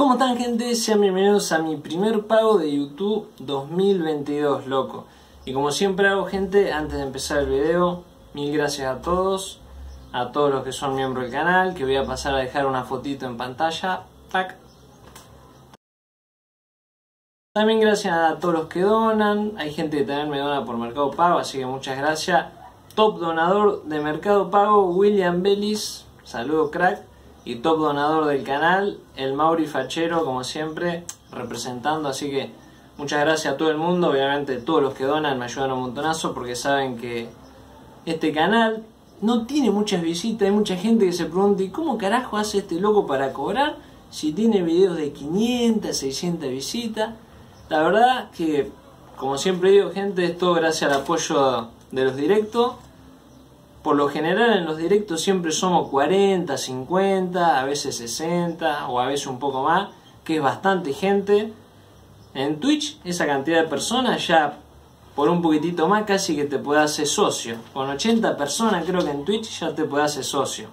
¿Cómo están gente? Sean bienvenidos a mi primer pago de YouTube 2022, loco. Y como siempre hago gente, antes de empezar el video, mil gracias a todos, a todos los que son miembros del canal, que voy a pasar a dejar una fotito en pantalla. También gracias a todos los que donan, hay gente que también me dona por Mercado Pago, así que muchas gracias. Top donador de Mercado Pago, William Bellis, saludo crack y top donador del canal, el Mauri Fachero, como siempre, representando. Así que muchas gracias a todo el mundo. Obviamente, todos los que donan me ayudan un montonazo porque saben que este canal no tiene muchas visitas. Hay mucha gente que se pregunta: ¿y cómo carajo hace este loco para cobrar si tiene videos de 500, 600 visitas? La verdad que, como siempre digo, gente, es todo gracias al apoyo de los directos por lo general en los directos siempre somos 40, 50, a veces 60 o a veces un poco más, que es bastante gente. En Twitch esa cantidad de personas ya por un poquitito más casi que te puede hacer socio. Con 80 personas creo que en Twitch ya te puede hacer socio.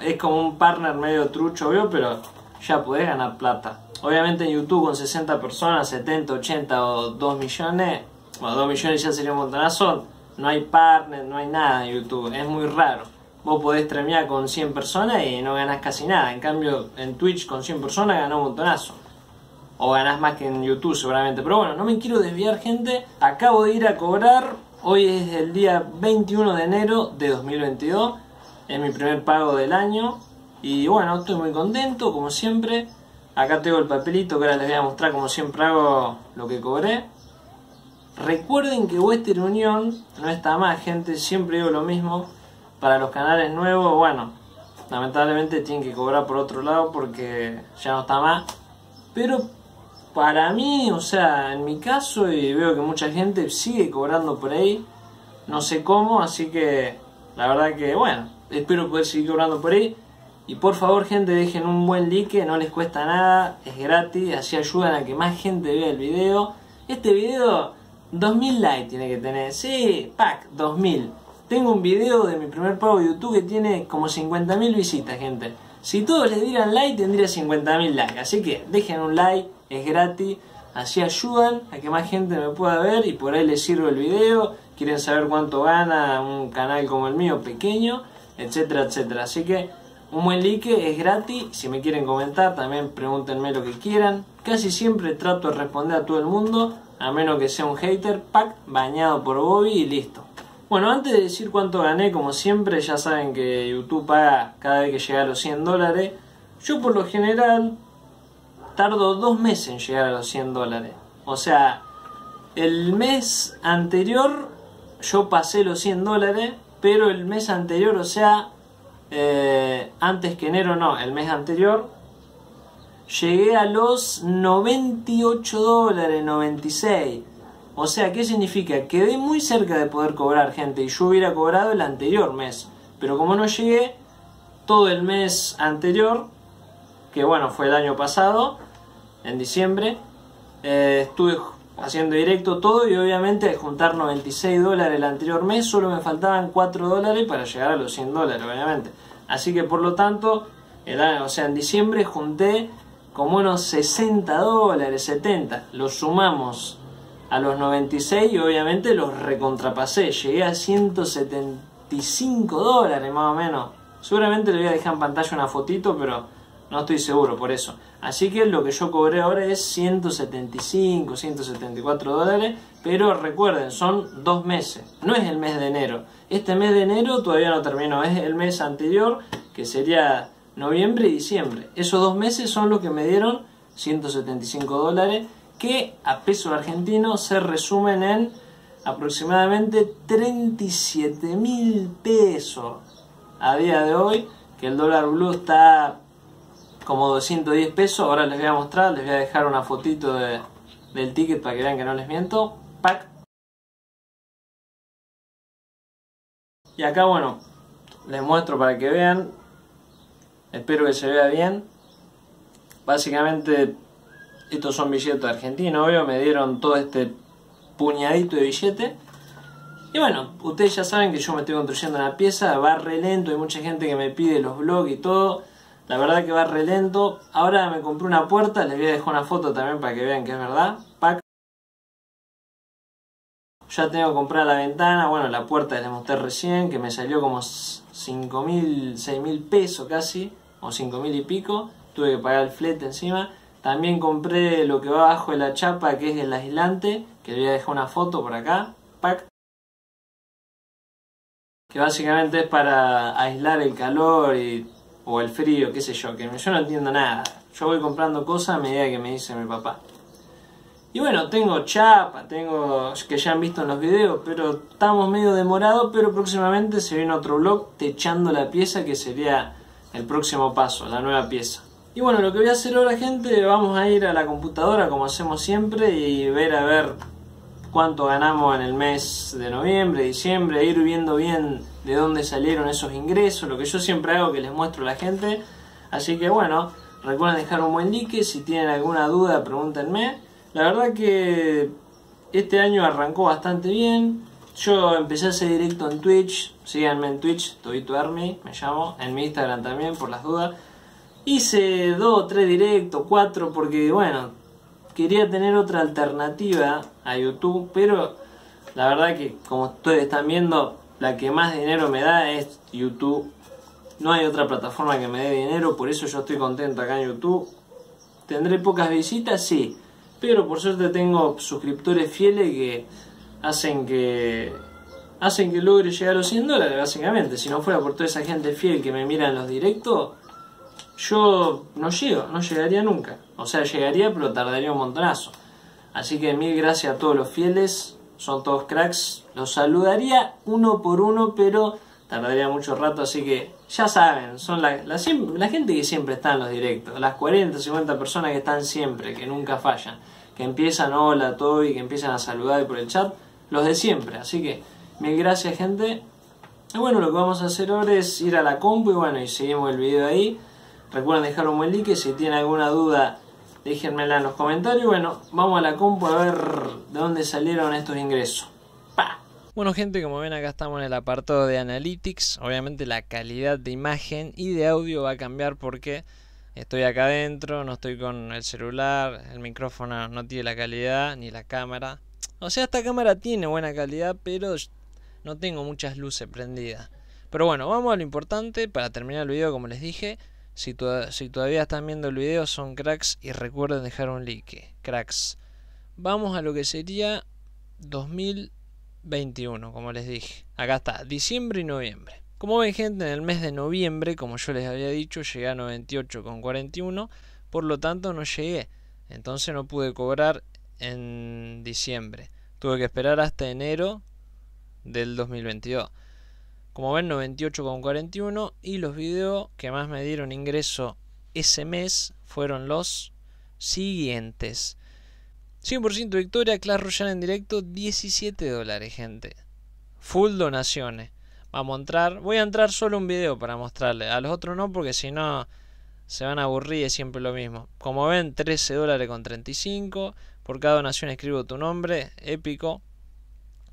Es como un partner medio trucho, veo, pero ya puedes ganar plata. Obviamente en YouTube con 60 personas, 70, 80 o 2 millones, bueno 2 millones ya sería un montonazo no hay partner, no hay nada en YouTube, es muy raro. Vos podés streamear con 100 personas y no ganás casi nada. En cambio, en Twitch con 100 personas ganás un montonazo. O ganás más que en YouTube seguramente. Pero bueno, no me quiero desviar, gente. Acabo de ir a cobrar. Hoy es el día 21 de enero de 2022. Es mi primer pago del año. Y bueno, estoy muy contento, como siempre. Acá tengo el papelito que ahora les voy a mostrar como siempre hago lo que cobré. Recuerden que Western Union no está más, gente, siempre digo lo mismo. Para los canales nuevos, bueno, lamentablemente tienen que cobrar por otro lado porque ya no está más. Pero para mí, o sea, en mi caso, y veo que mucha gente sigue cobrando por ahí, no sé cómo, así que la verdad que, bueno, espero poder seguir cobrando por ahí. Y por favor, gente, dejen un buen like, no les cuesta nada, es gratis, así ayudan a que más gente vea el video. Este video 2000 likes tiene que tener. Sí, pack, 2000. Tengo un video de mi primer pago de YouTube que tiene como 50.000 visitas, gente. Si todos le dieran like, tendría 50.000 likes. Así que dejen un like, es gratis. Así ayudan a que más gente me pueda ver y por ahí les sirve el video. Quieren saber cuánto gana un canal como el mío, pequeño, etcétera, etcétera. Así que un buen like es gratis. Si me quieren comentar, también pregúntenme lo que quieran. Casi siempre trato de responder a todo el mundo a menos que sea un hater, pack bañado por Bobby y listo. Bueno, antes de decir cuánto gané, como siempre, ya saben que YouTube paga cada vez que llega a los 100 dólares. Yo por lo general tardo dos meses en llegar a los 100 dólares. O sea, el mes anterior yo pasé los 100 dólares, pero el mes anterior, o sea, eh, antes que enero no, el mes anterior llegué a los 98 dólares, 96. O sea, ¿qué significa? Quedé muy cerca de poder cobrar, gente, y yo hubiera cobrado el anterior mes. Pero como no llegué, todo el mes anterior, que bueno, fue el año pasado, en diciembre, eh, estuve haciendo directo todo y obviamente al juntar 96 dólares el anterior mes, solo me faltaban 4 dólares para llegar a los 100 dólares, obviamente. Así que por lo tanto, el, o sea, en diciembre junté como unos 60 dólares, 70. Los sumamos a los 96 y obviamente los recontrapasé. Llegué a 175 dólares más o menos. Seguramente le voy a dejar en pantalla una fotito, pero no estoy seguro por eso. Así que lo que yo cobré ahora es 175, 174 dólares. Pero recuerden, son dos meses. No es el mes de enero. Este mes de enero todavía no terminó. Es el mes anterior, que sería noviembre y diciembre. Esos dos meses son los que me dieron 175 dólares, que a peso argentino se resumen en aproximadamente 37 mil pesos a día de hoy, que el dólar blue está como 210 pesos. Ahora les voy a mostrar, les voy a dejar una fotito de, del ticket para que vean que no les miento. Y acá, bueno, les muestro para que vean Espero que se vea bien. Básicamente, estos son billetes argentinos, obvio, me dieron todo este puñadito de billete. Y bueno, ustedes ya saben que yo me estoy construyendo una pieza, va re lento, hay mucha gente que me pide los blogs y todo. La verdad que va re lento. Ahora me compré una puerta, les voy a dejar una foto también para que vean que es verdad. Ya tengo que comprar la ventana, bueno, la puerta les mostré recién, que me salió como 5 mil, 6 mil pesos casi, o 5 mil y pico. Tuve que pagar el flete encima. También compré lo que va abajo de la chapa, que es el aislante, que le voy a dejar una foto por acá. Pack que básicamente es para aislar el calor y, o el frío, qué sé yo, que yo no entiendo nada. Yo voy comprando cosas a medida que me dice mi papá. Y bueno, tengo chapa, tengo que ya han visto en los videos, pero estamos medio demorados, pero próximamente se viene otro vlog techando la pieza que sería el próximo paso, la nueva pieza. Y bueno, lo que voy a hacer ahora gente, vamos a ir a la computadora como hacemos siempre y ver a ver cuánto ganamos en el mes de noviembre, diciembre, ir viendo bien de dónde salieron esos ingresos, lo que yo siempre hago que les muestro a la gente. Así que bueno, recuerden dejar un buen like, si tienen alguna duda pregúntenme. La verdad que este año arrancó bastante bien. Yo empecé a hacer directo en Twitch, síganme en Twitch, Tobito Army, me llamo, en mi Instagram también por las dudas. Hice dos, tres directos, cuatro, porque bueno, quería tener otra alternativa a YouTube, pero la verdad que como ustedes están viendo, la que más dinero me da es YouTube. No hay otra plataforma que me dé dinero, por eso yo estoy contento acá en YouTube. ¿Tendré pocas visitas? Sí, pero por suerte tengo suscriptores fieles que hacen que hacen que logre llegar a los 100 dólares, básicamente. Si no fuera por toda esa gente fiel que me mira en los directos, yo no llego, no llegaría nunca. O sea, llegaría, pero tardaría un montonazo. Así que mil gracias a todos los fieles, son todos cracks. Los saludaría uno por uno, pero tardaría mucho rato, así que ya saben, son la, la, gente que siempre está en los directos, las 40, 50 personas que están siempre, que nunca fallan, que empiezan hola, todo y que empiezan a saludar por el chat, los de siempre. Así que mil gracias, gente. Y bueno, lo que vamos a hacer ahora es ir a la compu y bueno, y seguimos el video ahí. Recuerden dejar un buen like, si tienen alguna duda déjenmela en los comentarios. Bueno, vamos a la compu a ver de dónde salieron estos ingresos. ¡Pa! Bueno gente, como ven acá estamos en el apartado de Analytics. Obviamente la calidad de imagen y de audio va a cambiar porque estoy acá adentro, no estoy con el celular, el micrófono no tiene la calidad, ni la cámara. O sea, esta cámara tiene buena calidad, pero no tengo muchas luces prendidas. Pero bueno, vamos a lo importante para terminar el video como les dije. Si, todavía están viendo el video son cracks y recuerden dejar un like. Cracks. Vamos a lo que sería 2021, como les dije. Acá está, diciembre y noviembre. Como ven gente, en el mes de noviembre, como yo les había dicho, llegué a 98,41. Por lo tanto no llegué. Entonces no pude cobrar en diciembre. Tuve que esperar hasta enero del 2022. Como ven 98,41 y los videos que más me dieron ingreso ese mes fueron los siguientes. 100% victoria, Clash Royale en directo, 17 dólares, gente. Full donaciones. Vamos a entrar. Voy a entrar solo un video para mostrarle. A los otros no, porque si no se van a aburrir, es siempre lo mismo. Como ven, 13 dólares con 35. Por cada donación escribo tu nombre, épico.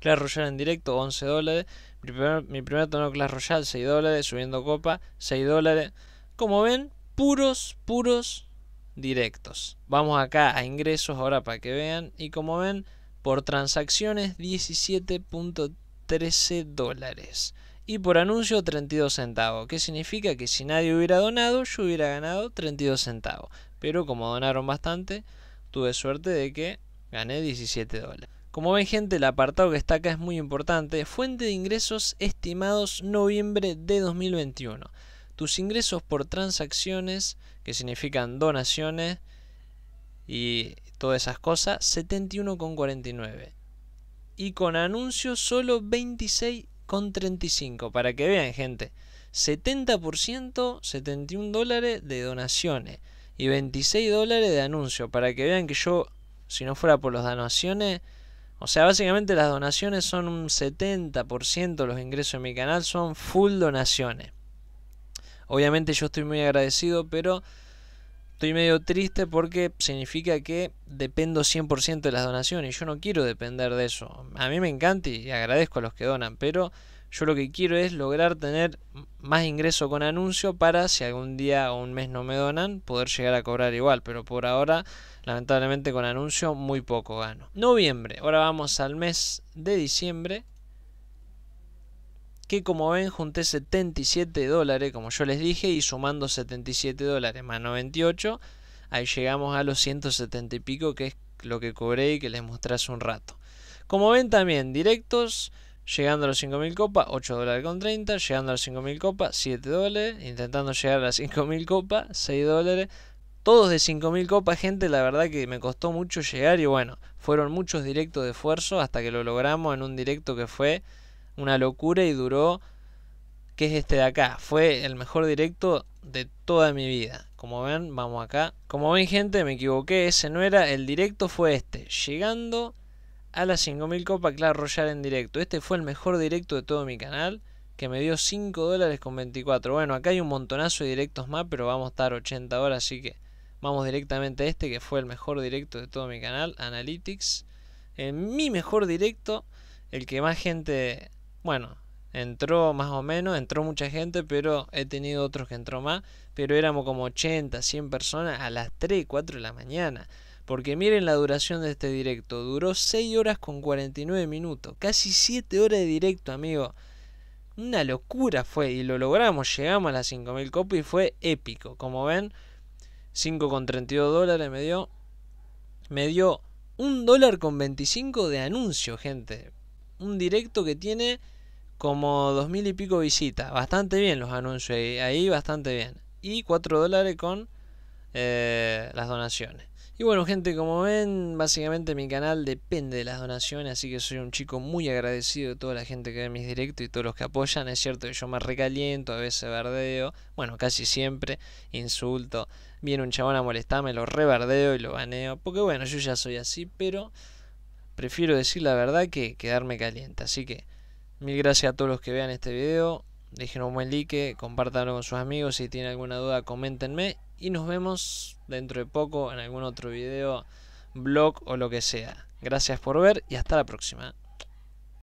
Clash Royale en directo, 11 dólares. Mi primer, mi primer torneo Clash Royale, 6 dólares. Subiendo copa, 6 dólares. Como ven, puros, puros directos. Vamos acá a ingresos ahora para que vean. Y como ven, por transacciones 17.13 dólares. Y por anuncio 32 centavos. Que significa que si nadie hubiera donado, yo hubiera ganado 32 centavos. Pero como donaron bastante, tuve suerte de que gané 17 dólares. Como ven gente, el apartado que está acá es muy importante. Fuente de ingresos estimados noviembre de 2021. Tus ingresos por transacciones, que significan donaciones y todas esas cosas, 71,49. Y con anuncios solo 26,35. Para que vean gente, 70%, 71 dólares de donaciones y 26 dólares de anuncios. Para que vean que yo, si no fuera por las donaciones, o sea, básicamente las donaciones son un 70% los ingresos de mi canal son full donaciones. Obviamente yo estoy muy agradecido, pero estoy medio triste porque significa que dependo 100% de las donaciones. Yo no quiero depender de eso. A mí me encanta y agradezco a los que donan, pero Yo lo que quiero es lograr tener más ingreso con anuncio para si algún día o un mes no me donan, poder llegar a cobrar igual. Pero por ahora, lamentablemente con anuncio muy poco gano. Noviembre, ahora vamos al mes de diciembre. Que como ven junté 77 dólares, como yo les dije, y sumando 77 dólares más 98, ahí llegamos a los 170 y pico, que es lo que cobré y que les mostré hace un rato. Como ven también, directos, llegando a los 5.000 copas, 8 dólares con 30, llegando a los 5.000 copas, 7 dólares, intentando llegar a las 5.000 copas, 6 dólares, todos de 5.000 copas, gente, la verdad que me costó mucho llegar y bueno, fueron muchos directos de esfuerzo hasta que lo logramos en un directo que fue una locura y duró, que es este de acá, fue el mejor directo de toda mi vida. Como ven, vamos acá. Como ven gente, me equivoqué, ese no era, el directo fue este, llegando a las 5000 copas Clash Royale en directo. Este fue el mejor directo de todo mi canal, que me dio 5 dólares con 24. Bueno, acá hay un montonazo de directos más, pero vamos a estar 80 horas, así que vamos directamente a este, que fue el mejor directo de todo mi canal, Analytics. En mi mejor directo, el que más gente, bueno, entró más o menos, entró mucha gente, pero he tenido otros que entró más, pero éramos como 80, 100 personas a las 3, 4 de la mañana. Porque miren la duración de este directo. Duró 6 horas con 49 minutos. Casi 7 horas de directo, amigo. Una locura fue. Y lo logramos. Llegamos a las 5.000 copias y fue épico. Como ven, 5,32 dólares me dio. Me dio un dólar con 25 de anuncio, gente. Un directo que tiene como 2.000 y pico visitas. Bastante bien los anuncios ahí. Ahí bastante bien. Y 4 dólares con eh, las donaciones. Y bueno gente, como ven, básicamente mi canal depende de las donaciones, así que soy un chico muy agradecido de toda la gente que ve mis directos y todos los que apoyan. Es cierto que yo me recaliento, a veces verdeo, bueno, casi siempre, insulto. Viene un chabón a molestarme, lo reverdeo y lo baneo, porque bueno, yo ya soy así, pero prefiero decir la verdad que quedarme caliente. Así que mil gracias a todos los que vean este video, dejen un buen like, compártanlo con sus amigos, si tienen alguna duda coméntenme y nos vemos dentro de poco en algún otro video, blog o lo que sea. Gracias por ver y hasta la próxima.